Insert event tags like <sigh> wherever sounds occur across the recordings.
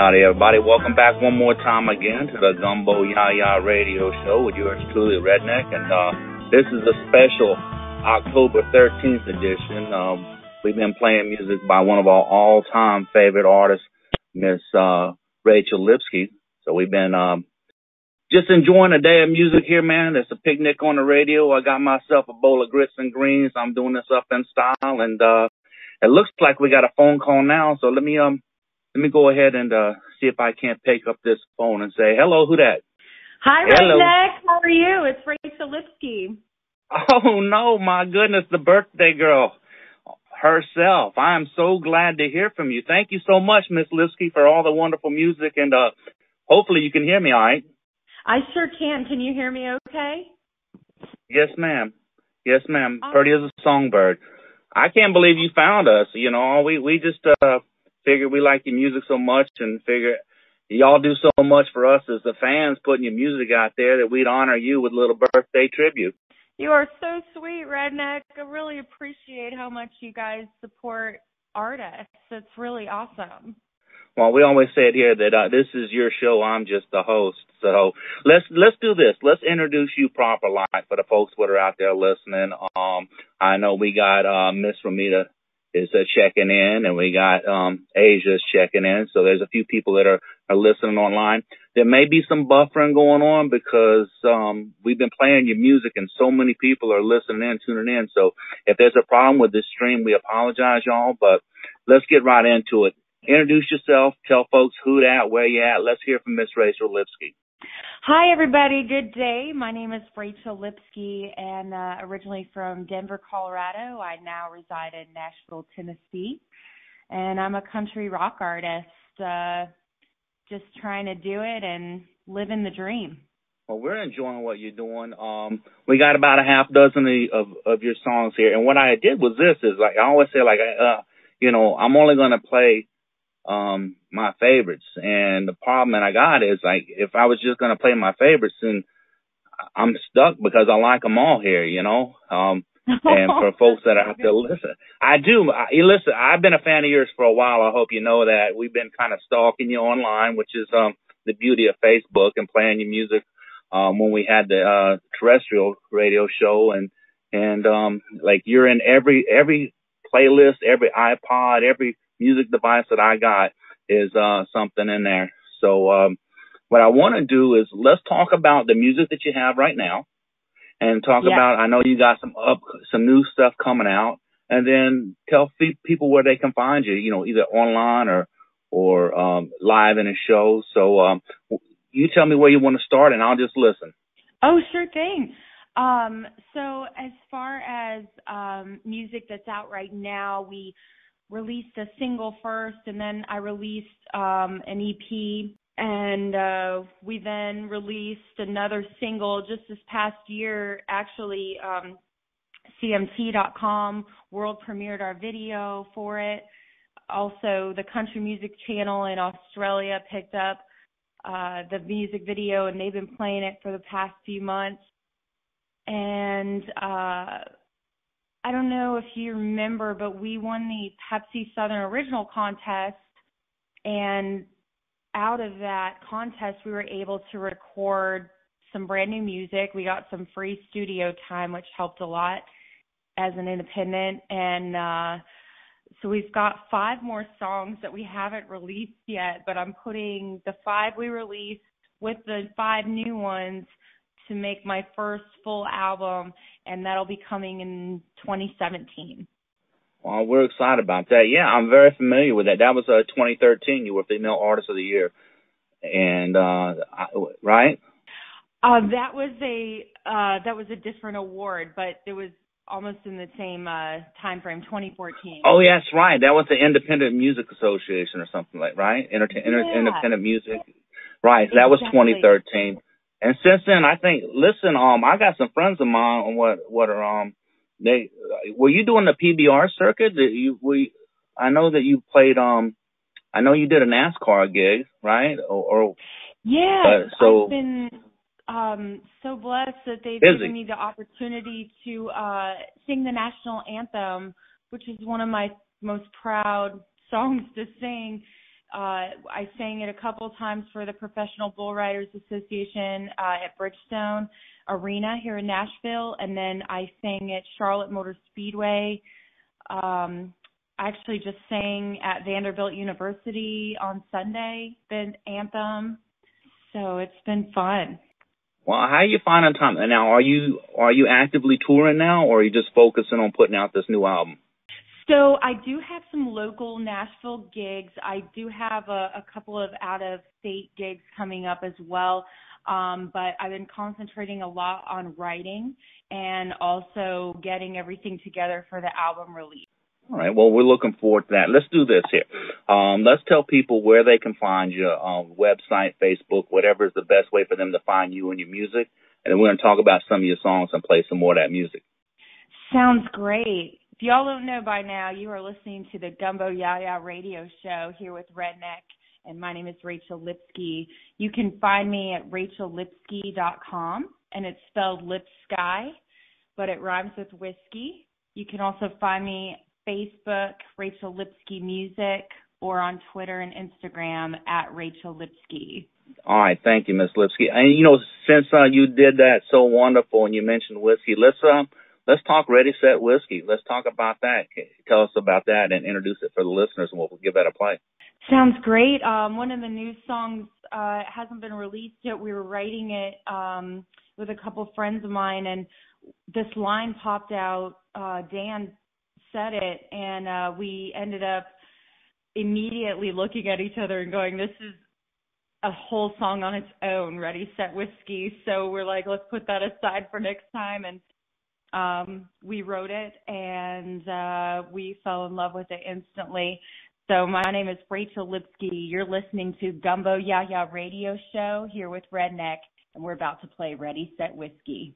Howdy, everybody. Welcome back one more time again to the Gumbo Yaya Radio Show with yours truly, Redneck. And uh, this is a special October 13th edition. Um, we've been playing music by one of our all-time favorite artists, Miss uh, Rachel Lipsky. So we've been um, just enjoying a day of music here, man. There's a picnic on the radio. I got myself a bowl of grits and greens. I'm doing this up in style, and uh, it looks like we got a phone call now. So let me um let me go ahead and uh see if I can't pick up this phone and say hello. Who that? Hi, Hello. Redneck. How are you? It's Rachel Lipsky. Oh no, my goodness, the birthday girl herself. I am so glad to hear from you. Thank you so much, Miss Lipsky, for all the wonderful music and uh hopefully you can hear me all right. I sure can. Can you hear me okay? Yes, ma'am. Yes, ma'am. Oh. Pretty as a songbird. I can't believe you found us. You know, we we just uh figured we like your music so much and figure y'all do so much for us as the fans putting your music out there that we'd honor you with a little birthday tribute. You are so sweet, Redneck. I really appreciate how much you guys support artists. It's really awesome. Well, we always said here that uh, this is your show. I'm just the host. So let's let's do this. Let's introduce you proper, like for the folks that are out there listening. Um, I know we got uh, Miss Ramita is uh, checking in, and we got um, Asia's checking in. So there's a few people that are are listening online. There may be some buffering going on because um, we've been playing your music, and so many people are listening in, tuning in. So if there's a problem with this stream, we apologize, y'all. But let's get right into it. Introduce yourself. Tell folks who that, where you at. Let's hear from Miss Rachel Lipsky. Hi, everybody. Good day. My name is Rachel Lipsky, and uh, originally from Denver, Colorado. I now reside in Nashville, Tennessee, and I'm a country rock artist. Uh, just trying to do it and living the dream. Well, we're enjoying what you're doing. Um, we got about a half dozen of, of your songs here, and what I did was this: is like I always say, like, uh, you know, I'm only going to play um my favorites, and the problem that I got is like if I was just going to play my favorites, then I'm stuck because I like them all here, you know. Um, and for <laughs> folks that have to listen, I do. I, listen, I've been a fan of yours for a while. I hope you know that. We've been kind of stalking you online, which is um the beauty of Facebook and playing your music um when we had the uh terrestrial radio show and and um like you're in every every playlist, every iPod, every music device that I got is uh something in there. So um what I want to do is let's talk about the music that you have right now and talk Yeah. about I know you got some up some new stuff coming out and then tell fe- people where they can find you, you know, either online or or um live in a show. So um you tell me where you want to start and I'll just listen. Oh, sure thing. Um, so as far as um, music that's out right now, we released a single first, and then I released um, an EP, and uh, we then released another single just this past year. Actually, um, CMT.com world premiered our video for it. Also, the Country Music Channel in Australia picked up uh the music video and they've been playing it for the past few months and uh I don't know if you remember but we won the Pepsi Southern Original contest and out of that contest we were able to record some brand new music. We got some free studio time which helped a lot as an independent and uh so we've got five more songs that we haven't released yet, but I'm putting the five we released with the five new ones to make my first full album, and that'll be coming in 2017. Well, we're excited about that. Yeah, I'm very familiar with that. That was uh 2013. You were female artist of the year, and uh I, right? Uh, that was a uh, that was a different award, but it was almost in the same uh, time frame, 2014. Oh, yes, right. That was the Independent Music Association or something like that, right? Enter- Yeah. Independent Music. Right. That was Exactly. 2013. And since then, I think. Listen, um, I got some friends of mine on what what are um they were you doing the PBR circuit? That you we I know that you played um I know you did a NASCAR gig, right? Or, or Yeah, Uh, so- I've been um so blessed that they've Busy. given me the opportunity to uh sing the national anthem, which is one of my most proud songs to sing. Uh, I sang it a couple times for the Professional Bull Riders Association uh, at Bridgestone Arena here in Nashville, and then I sang at Charlotte Motor Speedway. Um, I actually just sang at Vanderbilt University on Sunday, the anthem. So it's been fun. Well, how are you finding time now? Are you are you actively touring now, or are you just focusing on putting out this new album? So I do have some local Nashville gigs. I do have a, a couple of out of state gigs coming up as well. Um, but I've been concentrating a lot on writing and also getting everything together for the album release. All right. Well, we're looking forward to that. Let's do this here. Um, let's tell people where they can find your um, website, Facebook, whatever is the best way for them to find you and your music. And then we're going to talk about some of your songs and play some more of that music. Sounds great. If y'all don't know by now, you are listening to the Gumbo Yaya radio show here with Redneck, and my name is Rachel Lipsky. You can find me at rachellipsky.com, and it's spelled Lipsky, but it rhymes with whiskey. You can also find me Facebook, Rachel Lipsky Music, or on Twitter and Instagram at Rachel Lipsky. All right, thank you, Miss Lipsky. And you know, since uh, you did that so wonderful, and you mentioned whiskey, let's um, let's talk Ready Set Whiskey. Let's talk about that. Tell us about that and introduce it for the listeners, and we'll give that a play. Sounds great. Um, one of the new songs uh, hasn't been released yet. We were writing it um, with a couple friends of mine, and this line popped out. Uh, Dan said it, and uh, we ended up immediately looking at each other and going, "This is a whole song on its own, Ready Set Whiskey." So we're like, "Let's put that aside for next time." And um, we wrote it, and uh, we fell in love with it instantly. So my name is Rachel Lipsky. You're listening to Gumbo Yaya Radio Show here with Redneck, and we're about to play Ready Set Whiskey.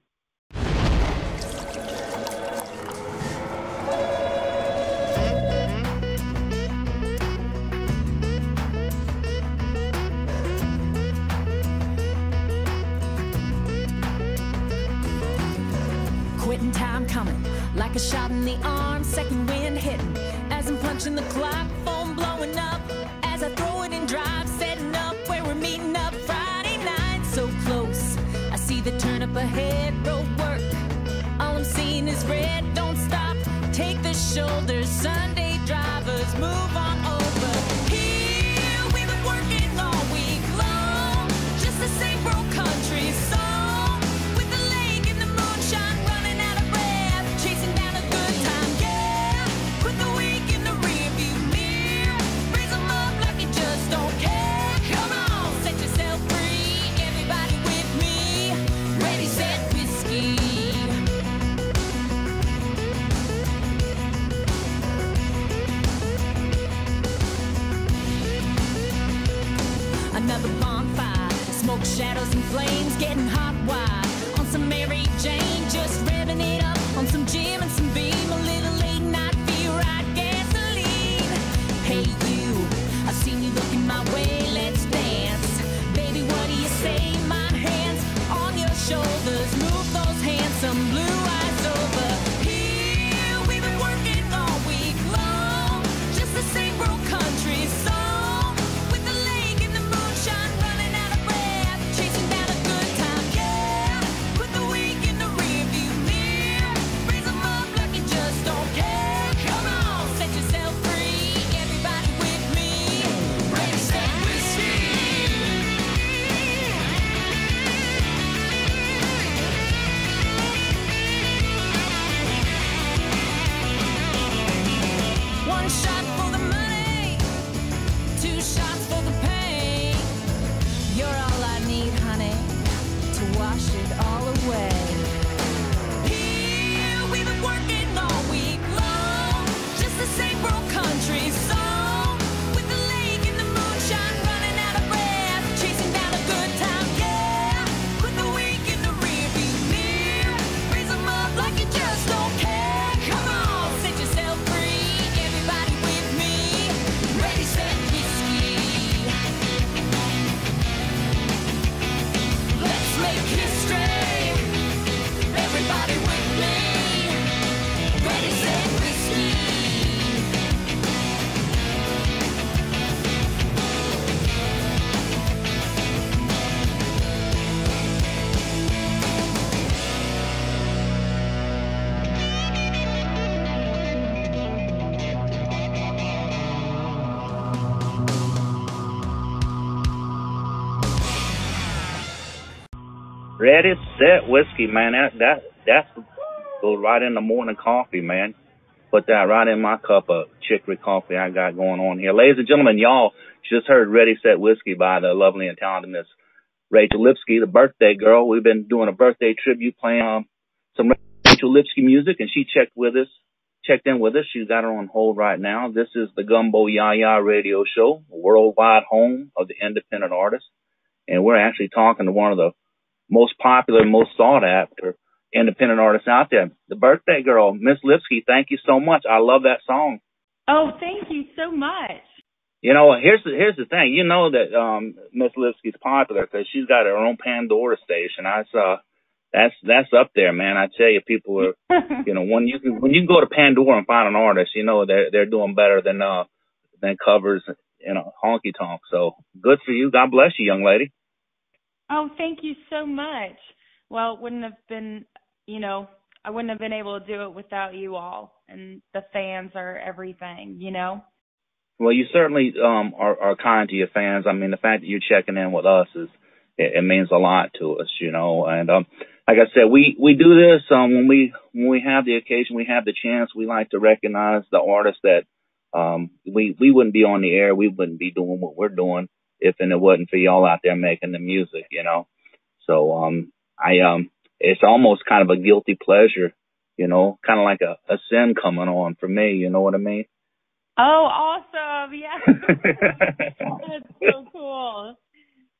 Like a shot in the arm, second wind hitting. As I'm punching the clock, phone blowing up. As I throw it in drive, setting up where we're meeting up Friday night. So close, I see the turn up ahead, road work. All I'm seeing is red, don't stop. Take the shoulders, Sunday drivers, move Ready, set, whiskey, man. That that that goes right in the morning coffee, man. Put that right in my cup of chicory coffee I got going on here. Ladies and gentlemen, y'all just heard Ready, Set, Whiskey by the lovely and talented Miss Rachel Lipsky, the birthday girl. We've been doing a birthday tribute playing um, some Rachel Lipsky music, and she checked with us, checked in with us. She's got her on hold right now. This is the Gumbo Yaya Radio Show, worldwide home of the independent artist, and we're actually talking to one of the most popular, most sought after independent artists out there. The birthday girl, Miss Lipsky. Thank you so much. I love that song. Oh, thank you so much. You know, here's the here's the thing. You know that um Miss Lipsky's popular because she's got her own Pandora station. I saw that's that's up there, man. I tell you, people are, <laughs> you know, when you can when you can go to Pandora and find an artist, you know they're they're doing better than uh than covers, you know, honky tonk. So good for you. God bless you, young lady. Oh, thank you so much. Well, it wouldn't have been, you know, I wouldn't have been able to do it without you all, and the fans are everything, you know. Well, you certainly um, are, are kind to your fans. I mean, the fact that you're checking in with us is it, it means a lot to us, you know. And um, like I said, we we do this um, when we when we have the occasion, we have the chance. We like to recognize the artists that um, we we wouldn't be on the air, we wouldn't be doing what we're doing if and it wasn't for y'all out there making the music, you know. So um, I um, it's almost kind of a guilty pleasure, you know, kind of like a, a sin coming on for me. You know what I mean? Oh, awesome! Yeah, <laughs> that's so cool.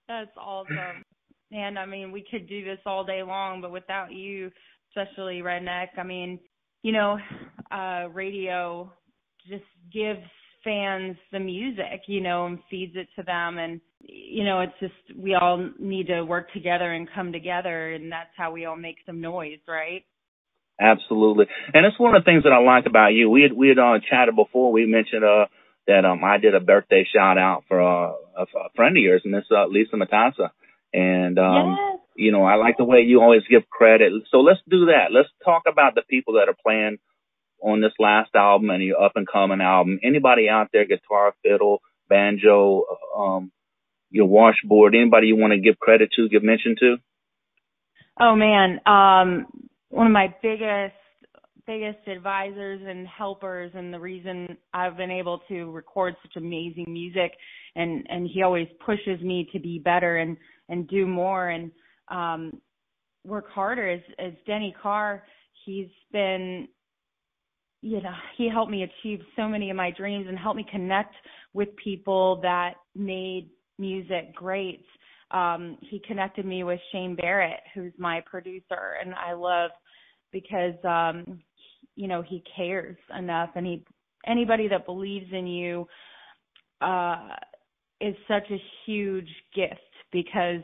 That's awesome. And I mean, we could do this all day long, but without you, especially Redneck, I mean, you know, uh radio just gives fans the music, you know, and feeds it to them and you know, it's just we all need to work together and come together and that's how we all make some noise, right? Absolutely. And it's one of the things that I like about you. We had we had uh, chatted before. We mentioned uh that um I did a birthday shout out for uh, a, a friend of yours, Miss uh, Lisa Matassa. And um yes. you know, I like the way you always give credit. So let's do that. Let's talk about the people that are playing on this last album and your up and coming album. Anybody out there, guitar, fiddle, banjo, um, your washboard, anybody you want to give credit to, give mention to? Oh man, um one of my biggest biggest advisors and helpers and the reason I've been able to record such amazing music and and he always pushes me to be better and and do more and um work harder is is Denny Carr he's been you know he helped me achieve so many of my dreams and helped me connect with people that made music great. Um he connected me with Shane Barrett who's my producer and I love because um you know he cares enough and he anybody that believes in you uh is such a huge gift because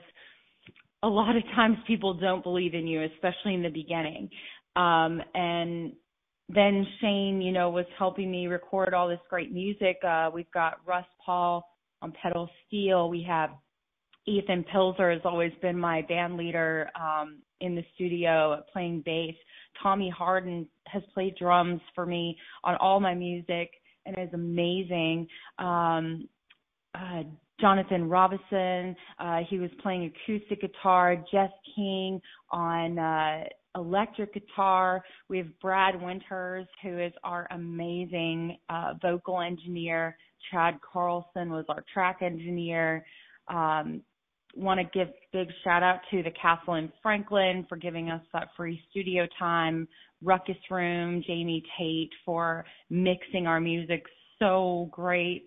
a lot of times people don't believe in you especially in the beginning. Um and then Shane, you know, was helping me record all this great music. Uh we've got Russ Pahl on pedal steel. We have Ethan Pilzer has always been my band leader um in the studio playing bass. Tommy Harden has played drums for me on all my music and is amazing. Um, uh, Jonathan Robinson, uh, he was playing acoustic guitar. Jess King on uh, electric guitar. We have Brad Winters, who is our amazing uh, vocal engineer. Chad Carlson was our track engineer. Um, want to give big shout out to the Castle in Franklin for giving us that free studio time, Rukkus Room, Jamie Tate for mixing our music so great.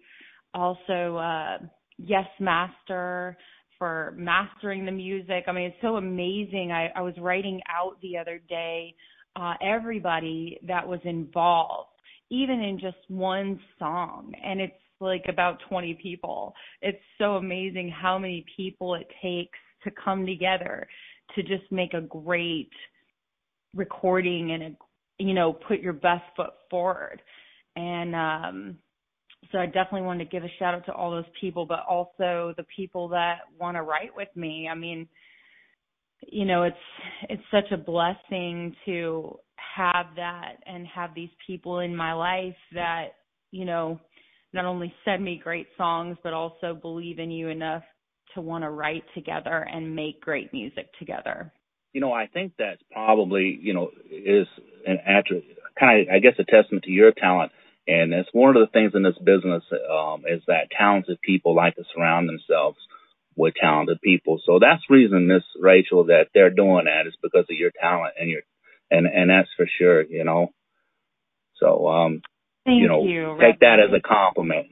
Also, uh, Yes Master for mastering the music. I mean, it's so amazing. I, I was writing out the other day, uh, everybody that was involved, even in just one song. And it's like about 20 people. It's so amazing how many people it takes to come together to just make a great recording and a, you know put your best foot forward. And um so I definitely wanted to give a shout out to all those people, but also the people that want to write with me. I mean, you know, it's it's such a blessing to have that and have these people in my life that, you know, not only send me great songs but also believe in you enough to want to write together and make great music together. you know, I think that's probably, you know, is an attribute, kind of, I guess, a testament to your talent. And it's one of the things in this business um, is that talented people like to surround themselves with talented people. So that's reason, Miss Rachel, that they're doing that is because of your talent and your, and and that's for sure, you know. So um, Thank you know, you, take that as a compliment.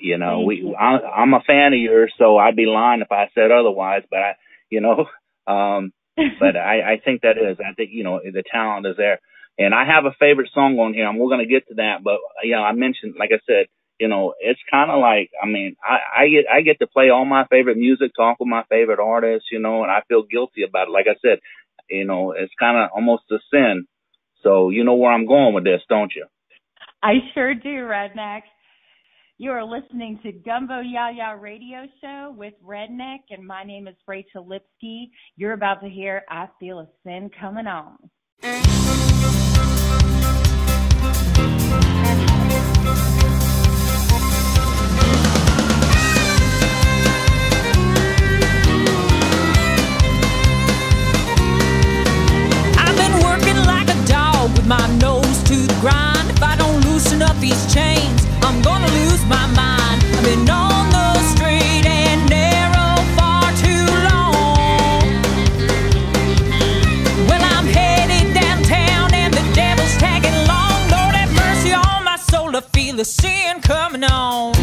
You know, Thank we you. I, I'm a fan of yours, so I'd be lying if I said otherwise. But I, you know, <laughs> um, but I, I think that is. I think you know the talent is there, and I have a favorite song on here, and we're gonna get to that. But you know, I mentioned, like I said, you know, it's kind of like I mean, I, I get I get to play all my favorite music, talk with my favorite artists, you know, and I feel guilty about it. Like I said, you know, it's kind of almost a sin. So you know where I'm going with this, don't you? I sure do, Redneck. You are listening to Gumbo Yaya Radio Show with Redneck, and my name is Rachel Lipsky. You're about to hear I Feel a Sin Coming On. My nose to the grind. If I don't loosen up these chains, I'm gonna lose my mind. I've been on the straight and narrow far too long. Well, I'm headed downtown and the devil's tagging along. Lord have mercy on my soul, I feel the sin coming on.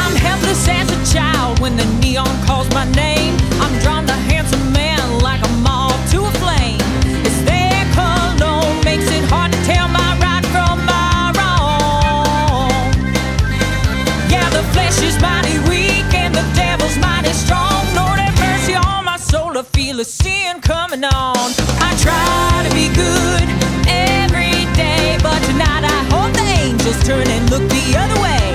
I'm helpless as a child when the neon calls feel a sin coming on. I try to be good every day, but tonight I hope the angels turn and look the other way.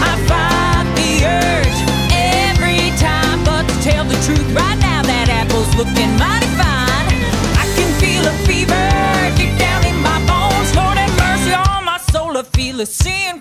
I fight the urge every time, but to tell the truth right now, that apple's looking mighty fine. I can feel a fever deep down in my bones. Lord have mercy on my soul, I feel a sin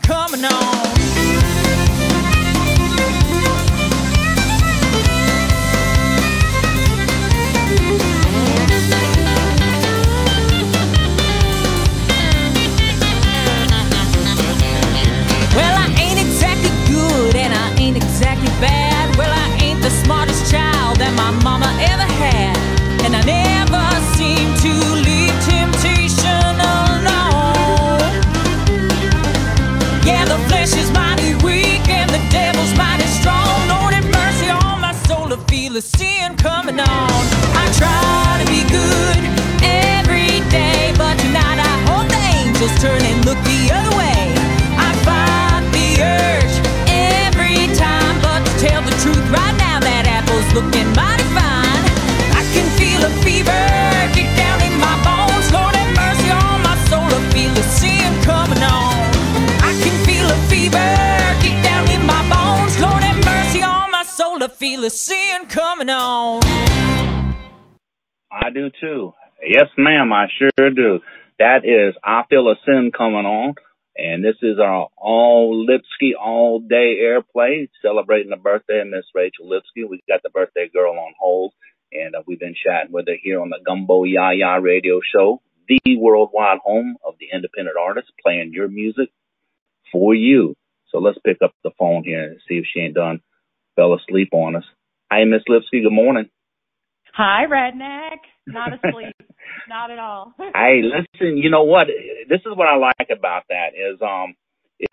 too. Yes, ma'am, I sure do. That is I Feel a Sin coming on. And this is our all Lipsky all day airplay celebrating the birthday of Miss Rachel Lipsky. We've got the birthday girl on hold and uh, we've been chatting with her here on the Gumbo Yaya radio show, the worldwide home of the independent artist playing your music for you. So let's pick up the phone here and see if she ain't done fell asleep on us. Hi, Miss Lipsky. Good morning. Hi, Redneck. Not asleep. <laughs> Not at all. <laughs> Hey, listen, you know what? This is what I like about that is um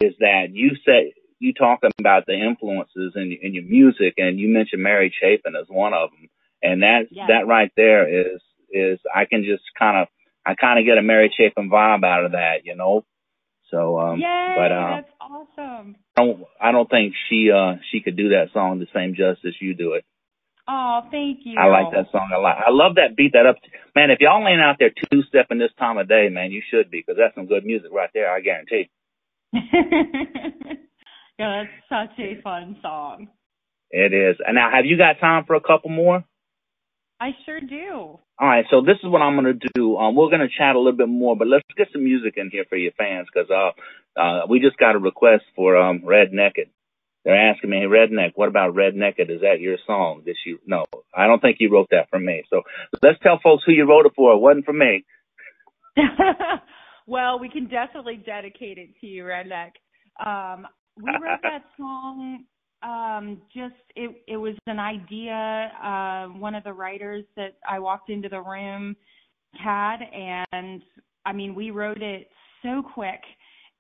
is that you said you talking about the influences in in your music and you mentioned Mary Chapin as one of them. And that Yes. that right there is is I can just kind of I kind of get a Mary Chapin vibe out of that, you know. So um Yay, but uh that's awesome. I don't I don't think she uh she could do that song the same justice you do it. Oh, thank you. I like that song a lot. I love that beat that up. Man, if y'all ain't out there two stepping this time of day, man, you should be because that's some good music right there. I guarantee. <laughs> yeah, that's such a fun song. It is. And now, have you got time for a couple more? I sure do. All right. So this is what I'm going to do. Um, we're going to chat a little bit more, but let's get some music in here for your fans because uh, uh, we just got a request for um, Rednecked. They're asking me, hey, Redneck, what about Rednecked? Is that your song? Did you? No, I don't think you wrote that for me. So let's tell folks who you wrote it for. It wasn't for me. <laughs> well, we can definitely dedicate it to you, Redneck. Um, we wrote that <laughs> song. Um, just it it was an idea. Uh, one of the writers that I walked into the room had, and I mean, we wrote it so quick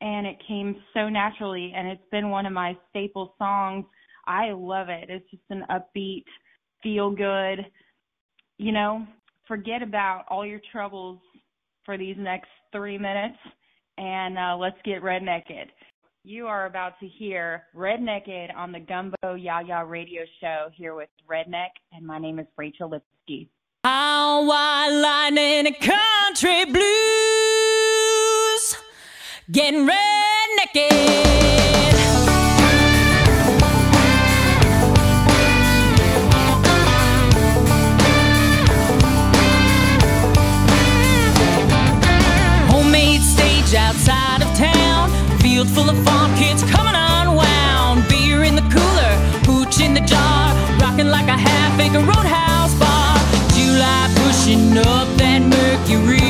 and it came so naturally and it's been one of my staple songs. I love it. It's just an upbeat, feel good, you know, forget about all your troubles for these next 3 minutes and uh let's get rednecked. You are about to hear Rednecked on the Gumbo Yaya radio show here with Redneck and my name is Rachel Lipsky. How I line in a country blues getting rednecked. Homemade stage outside of town, field full of farm kids coming unwound. Beer in the cooler, hooch in the jar, rocking like a half acre roadhouse bar. July pushing up that mercury.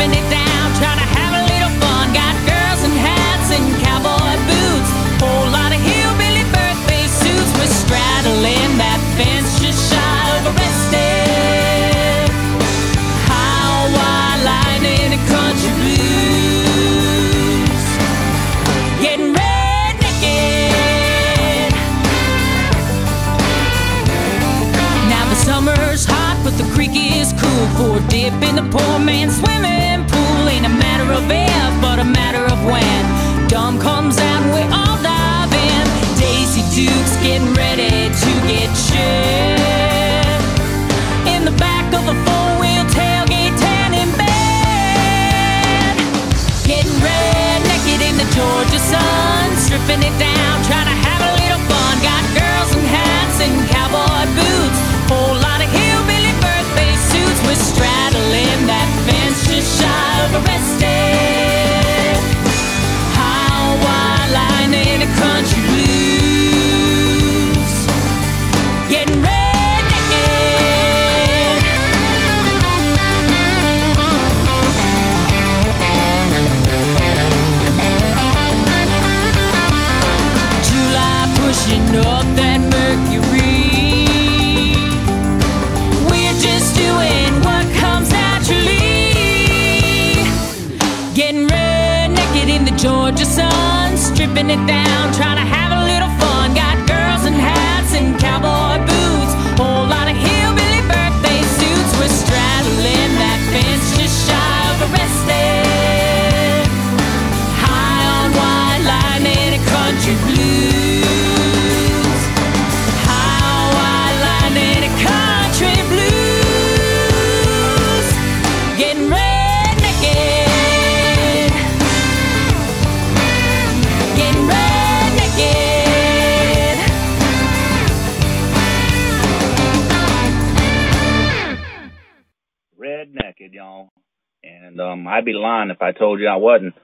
Stripping it down, trying to have a little fun. Got girls in hats and cowboy boots, whole lot of hillbilly birthday suits. We're straddling that fence just shy of arrested. How I line in a country blues, getting rednecked. Now the summer's hot, but the creek is cool for a dip in the poor man's swimming matter of if, but a matter of when. Dumb comes out and we all dive in. Daisy Duke's getting ready to get shit. In the back of a four-wheel tailgate, tan bed. Getting rednecked in the Georgia sun, stripping it down, arrested. How I line in a country be lying if I told you I wasn't.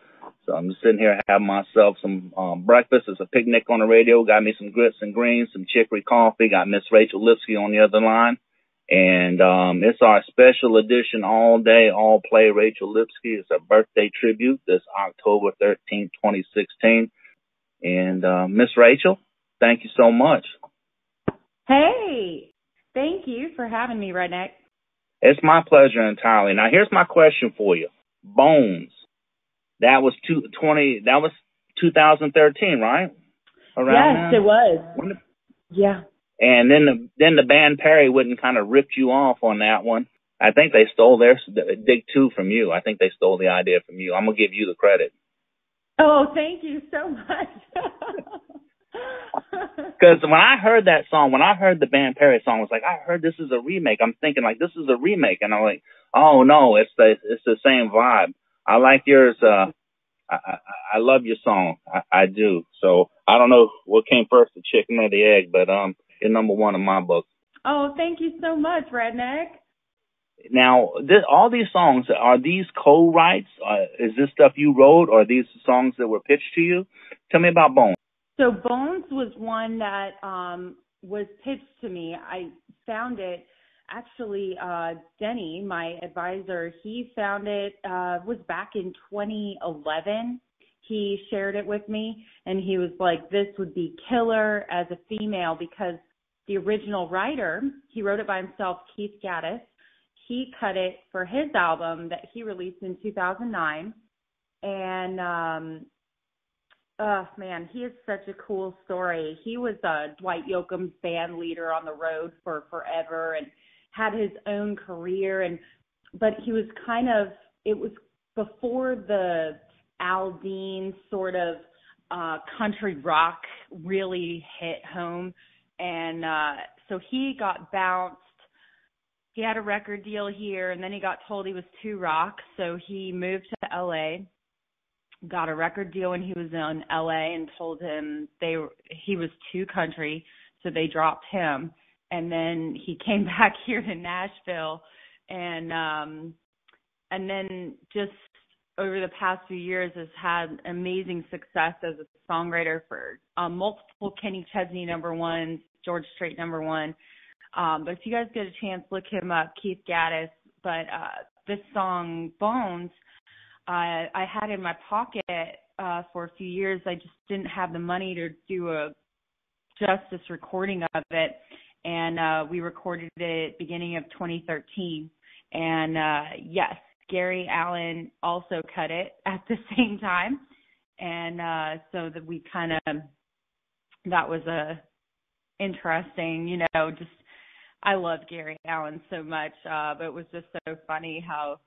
So I'm just sitting here having myself some um, breakfast. It's a picnic on the radio. Got me some grits and greens, some chicory coffee. Got Miss Rachel Lipsky on the other line. And um, it's our special edition all day, all play Rachel Lipsky. It's a birthday tribute this October 13th, 2016. And uh, Miss Rachel, thank you so much. Hey, thank you for having me, Redneck. It's my pleasure entirely. Now, here's my question for you. Bones. That was two, 20, that was 2013, right? Around yes, there? it was. Yeah. And then the then the band Perry wouldn't kind of ripped you off on that one. I think they stole their Dig Two from you. I think they stole the idea from you. I'm gonna give you the credit Oh, thank you so much. <laughs> because when I heard that song, when I heard the band Perry song, I was like, I heard this is a remake. I'm thinking like this is a remake, and I'm like, oh no, it's the it's the same vibe. I like yours. Uh, I I, I love your song. I, I do. So I don't know what came first, the chicken or the egg, but um, you're number one in my book. Oh, thank you so much, Redneck. Now, this, all these songs are these co-writes? Uh, is this stuff you wrote, or are these songs that were pitched to you? Tell me about Bones. So Bones was one that um, was pitched to me. I found it actually. Uh, Denny, my advisor, he found it uh, was back in 2011. He shared it with me, and he was like, "This would be killer as a female because the original writer, he wrote it by himself, Keith Gattis. he cut it for his album that he released in 2009 and um oh man he is such a cool story he was uh dwight yoakam's band leader on the road for forever and had his own career and but he was kind of it was before the al dean sort of uh country rock really hit home. And uh so he got bounced. He had a record deal here and then he got told he was too rock so he moved to LA got a record deal when he was in LA and told him they he was too country so they dropped him and then he came <laughs> back here to Nashville and um and then just over the past few years has had amazing success as a songwriter for um, multiple Kenny Chesney number ones, George Strait number one, um, but if you guys get a chance, look him up, Keith Gattis. But uh, this song, Bones, uh, I had in my pocket uh, for a few years. I just didn't have the money to do a justice recording of it, and uh, we recorded it beginning of 2013. And uh, yes, Gary Allan also cut it <laughs> at the same time, and uh, so that we kind of that was a interesting, you know, just I love Gary Allan so much, uh, but it was just so funny how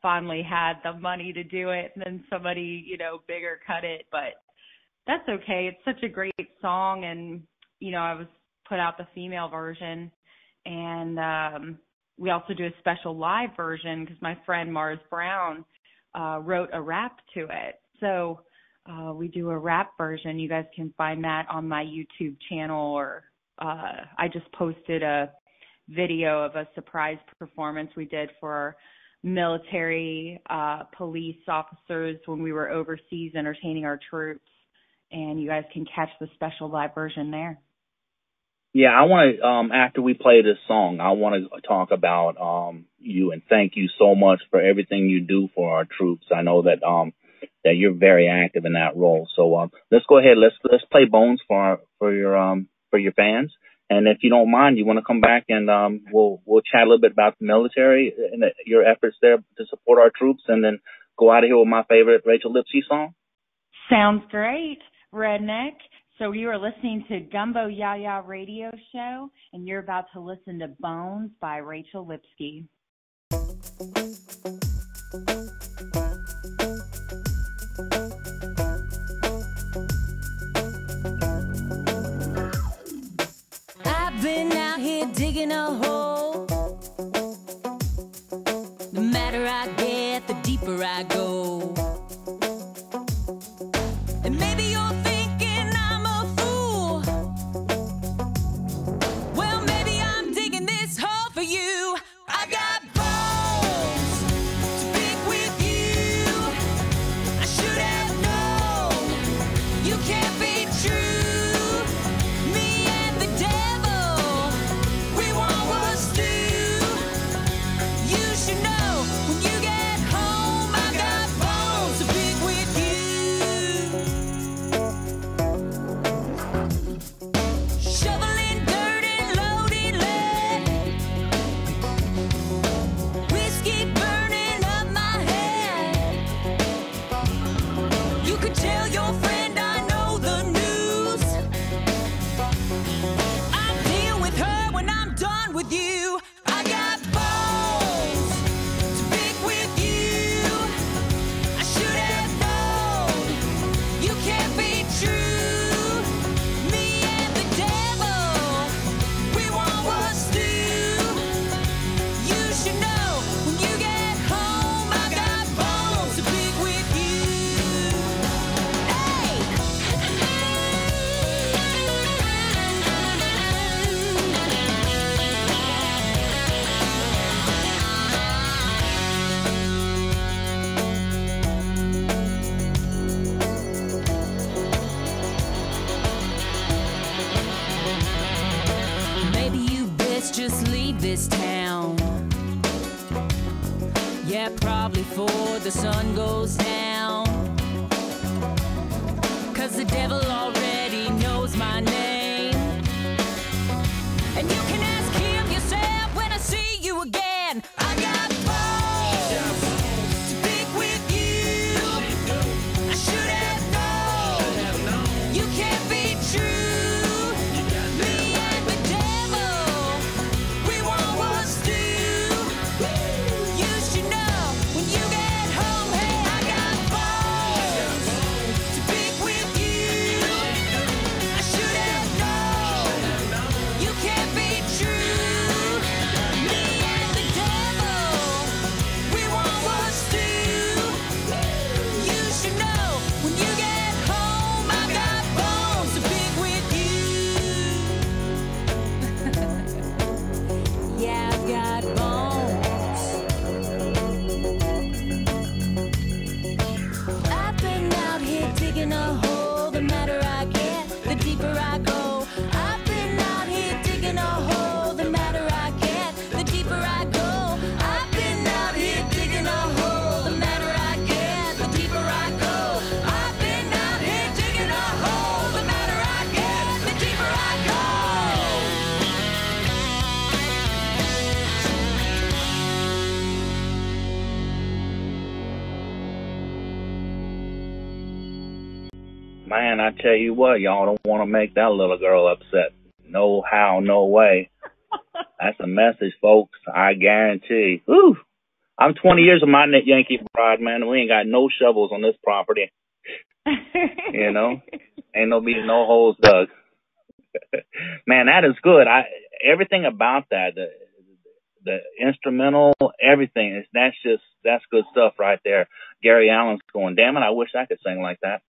finally had the money to do it and then somebody, you know, bigger cut it, but that's okay. It's such a great song and you know, I was put out the female version and um we also do a special live version because my friend Mars Brown uh wrote a rap to it. So uh we do a rap version. You guys can find that on my YouTube channel or uh I just posted a video of a surprise performance we did for military uh, police officers when we were overseas entertaining our troops. And you guys can catch the special live version there. Yeah, I want to, um, after we play this song, I want to talk about, um, you and thank you so much for everything you do for our troops. I know that, um, that you're very active in that role. So, um, let's go ahead. Let's, let's play Bones for, our, for your, um, for your fans. And if you don't mind, you want to come back and um, we'll we'll chat a little bit about the military and your efforts there to support our troops, and then go out of here with my favorite Rachel Lipsky song. Sounds great, Redneck. So you are listening to Gumbo Yaya Radio Show, and you're about to listen to Bones by Rachel Lipsky. I've been out here digging a hole. The madder I get, the deeper I go. Tell you what, y'all don't want to make that little girl upset. No how, no way. <laughs> That's a message, folks. I guarantee. Whew. I'm 20 years of my net Yankee bride, man. We ain't got no shovels on this property. <laughs> You know? Ain't no be no holes dug. <laughs> man, that is good. I everything about that, the the instrumental, everything is that's just that's good stuff right there. Gary Allan's going, damn it, I wish I could sing like that.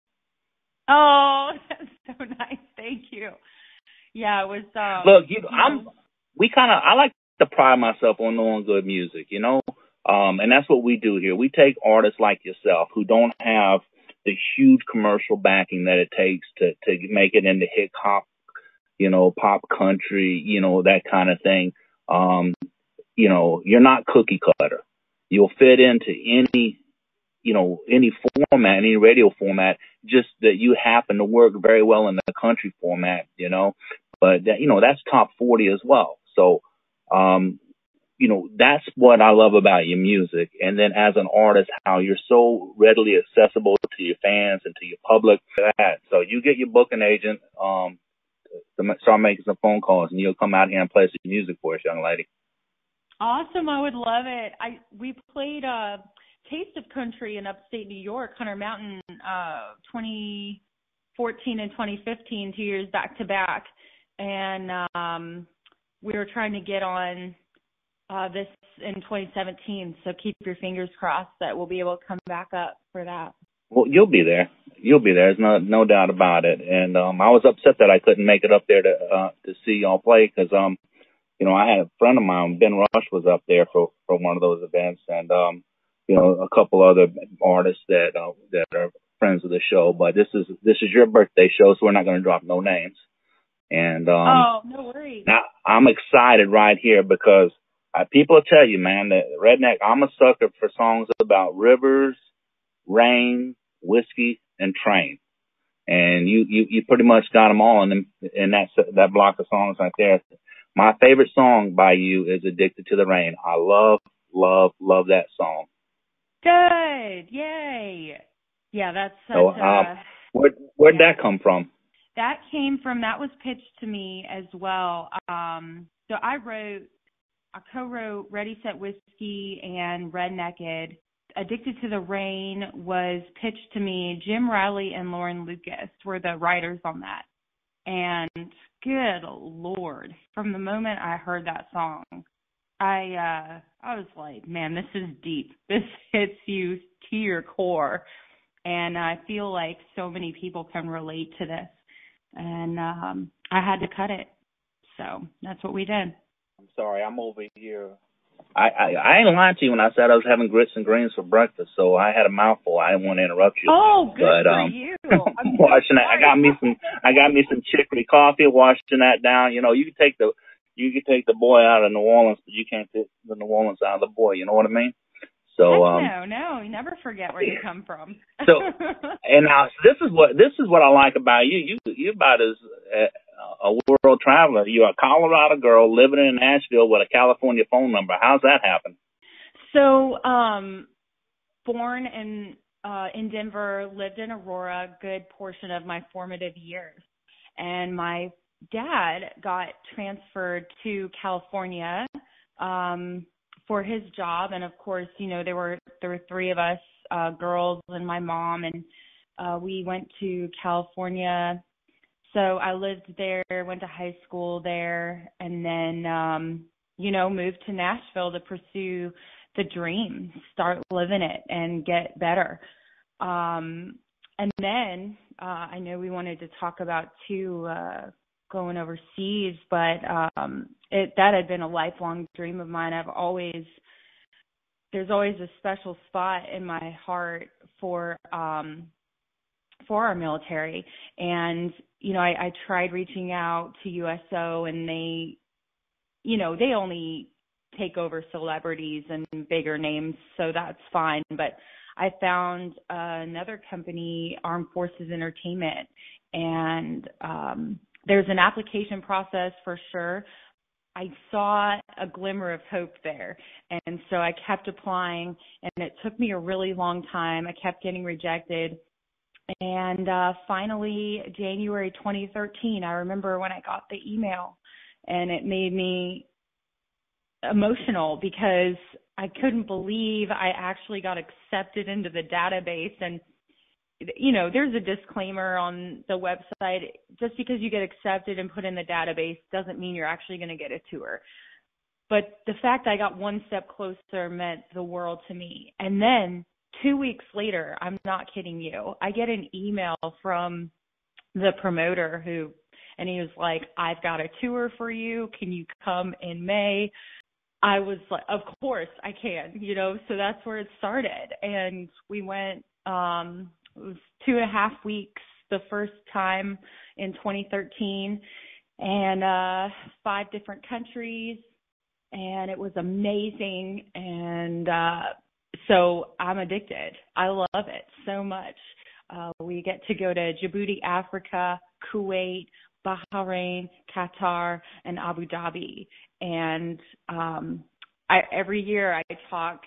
Oh, <laughs> that's so nice. Thank you. Yeah, it was. Um, Look, you, I'm. We kind of. I like to pride myself on knowing good music, you know, um, and that's what we do here. We take artists like yourself who don't have the huge commercial backing that it takes to to make it into hip hop, you know, pop country, you know, that kind of thing. Um, you know, you're not cookie cutter. You'll fit into any, you know, any format, any radio format. Just that you happen to work very well in the country format, you know but that, you know that's top 40 as well so um you know that's what i love about your music and then as an artist how you're so readily accessible to your fans and to your public that so you get your booking agent um to start making some phone calls and you'll come out here and play some music for us young lady Awesome. I would love it. I we played uh Taste of Country in upstate New York, Hunter Mountain, uh 2014 and 2015, two years back to back. And um we were trying to get on uh this in 2017, so keep your fingers crossed that we'll be able to come back up for that. well you'll be there. You'll be there. There's no no doubt about it. And um i was upset that i couldn't make it up there to uh to see y'all play because um you know, I had a friend of mine, Ben Rush, was up there for for one of those events, and um, you know, a couple other artists that uh, that are friends of the show. But this is this is your birthday show, so we're not going to drop no names. And um, oh, no worries. now I'm excited right here because uh, people will tell you, man, that redneck. I'm a sucker for songs about rivers, rain, whiskey, and train. And you you you pretty much got them all in them, in that that block of songs right there. My favorite song by you is "Addicted to the Rain." I love love love that song. Good. Yay. Yeah, that's such So, a um, Where where'd Yeah. that come from? that came from that was pitched to me as well. Um so I wrote I co-wrote Ready Set Whiskey and Rednecked. Addicted to the Rain was pitched to me. Jim Riley and Lauren Lucas were the writers on that. And good lord, from the moment I heard that song, I uh I was like, man, this is deep. <laughs> This hits you to your core. And I feel like so many people can relate to this. And um I had to cut it. So that's what we did. I'm sorry, I'm over here. I, I I ain't lying to you when I said I was having grits and greens for breakfast, so I had a mouthful. I didn't want to interrupt you. Oh, good But, for um, you. <laughs> I'm washing that. I got me some. I got me some chicory coffee. Washing that down. You know, you can take the you can take the boy out of New Orleans, but you can't take the New Orleans out of the boy. You know what I mean? So um, no, no, you never forget where you come from. so, <laughs> and now this is what this is what I like about you. You you about as a world traveler. You're a Colorado girl living in Nashville with a California phone number. How's that happen? So, um, born in uh, in Denver, lived in Aurora, good portion of my formative years, and my dad got transferred to California um for his job. And of course you know there were there were three of us uh girls and my mom and uh we went to California. So I lived there went to high school there and then um you know moved to Nashville to pursue the dream start living it and get better. Um and then uh I know we wanted to talk about too uh going overseas, but um it that had been a lifelong dream of mine. I've always there's always a special spot in my heart for um for our military and you know I, I tried reaching out to USO and they you know they only take over celebrities and bigger names so that's fine but I found uh, another company Armed Forces Entertainment and um there's an application process for sure. I saw a glimmer of hope there. And so I kept applying and it took me a really long time. I kept getting rejected. And uh finally January 2013, I remember when I got the email and it made me emotional because I couldn't believe I actually got accepted into the database and you know, there's a disclaimer on the website. Just because you get accepted and put in the database doesn't mean you're actually going to get a tour. But the fact I got one step closer meant the world to me. And then two weeks later, I'm not kidding you, I get an email from the promoter who, and he was like, I've got a tour for you. Can you come in May? I was like, of course I can, you know, so that's where it started. And we went, um, it was two and a half weeks the first time in 2013 and uh five different countries and it was amazing and uh so I'm addicted. I love it so much. Uh we get to go to Djibouti, Africa, Kuwait, Bahrain, Qatar, and Abu Dhabi. And um I every year I talk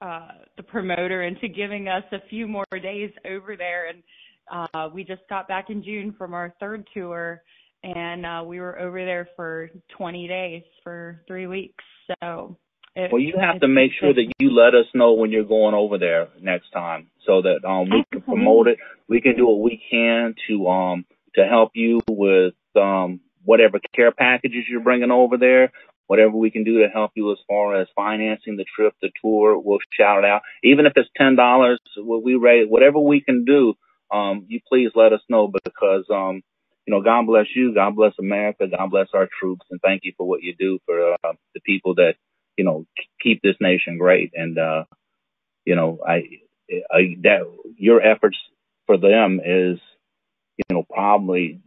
uh, the promoter into giving us a few more days over there. And uh, we just got back in June from our third tour, and uh, we were over there for 20 days for three weeks. So. It, well, you have to make sure that you let us know when you're going over there next time, so that um, we can promote it. We can do what we can to um to help you with um whatever care packages you're bringing over there whatever we can do to help you as far as financing the trip, the tour, we'll shout it out. Even if it's ten dollars, what we raise, whatever we can do, um, you please let us know because um, you know, God bless you, God bless America, God bless our troops, and thank you for what you do for uh, the people that you know keep this nation great. And uh, you know, I, I that your efforts for them is, you know, probably,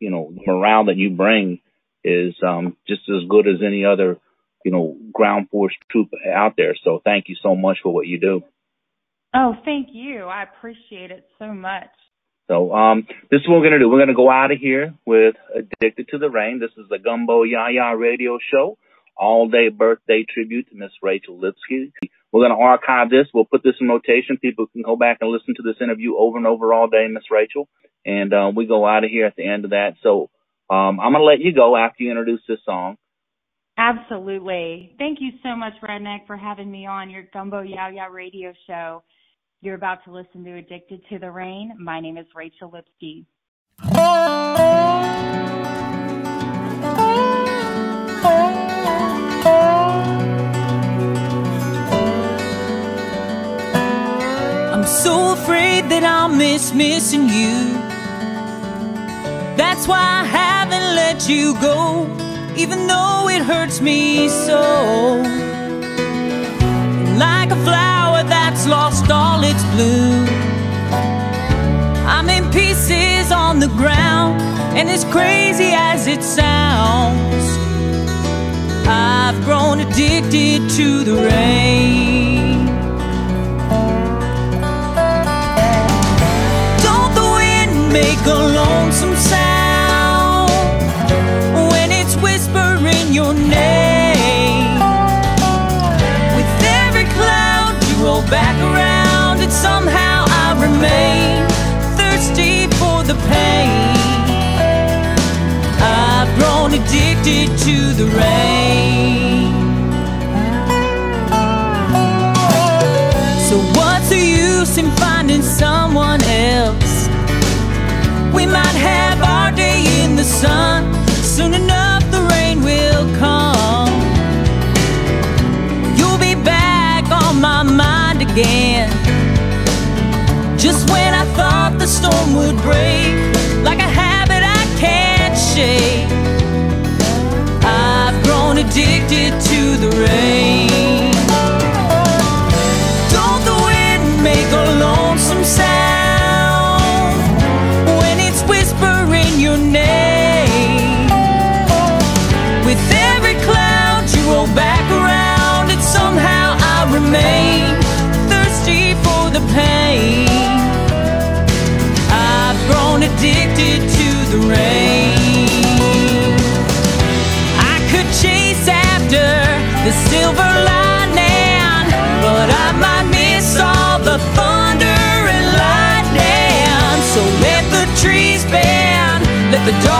you know, morale that you bring is um, just as good as any other, you know, ground force troop out there. So thank you so much for what you do. Oh, thank you. I appreciate it so much. So um, this is what we're gonna do. We're gonna go out of here with "Addicted to the Rain." This is the Gumbo Yaya Radio Show, all day birthday tribute to Miss Rachel Lipsky. We're gonna archive this. We'll put this in rotation. People can go back and listen to this interview over and over all day, Miss Rachel. And uh, we go out of here at the end of that. So um, I'm going to let you go after you introduce this song. Absolutely. Thank you so much, Redneck, for having me on your Gumbo YaYa radio show. You're about to listen to Addicted to the Rain. My name is Rachel Lipsky. I'm so afraid that I'll miss missing you. That's why I haven't let you go, even though it hurts me so. Like a flower that's lost all its bloom. I'm in pieces on the ground, and as crazy as it sounds, I've grown addicted to the rain. Don't the wind make a lonesome addicted to the rain. So what's the use in finding someone else? We might have our day in the sun. Soon enough, the rain will come. You'll be back on my mind again. Just when I thought the storm would break, like a habit I can't shake. Addicted to the rain. Don't the wind make a lonesome sound when it's whispering your name? With every cloud you roll back around, and somehow I remain thirsty for the pain. I've grown addicted to the rain. Silver lining, but I might miss all the thunder and lightning. So let the trees bend, let the darkness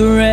cigarette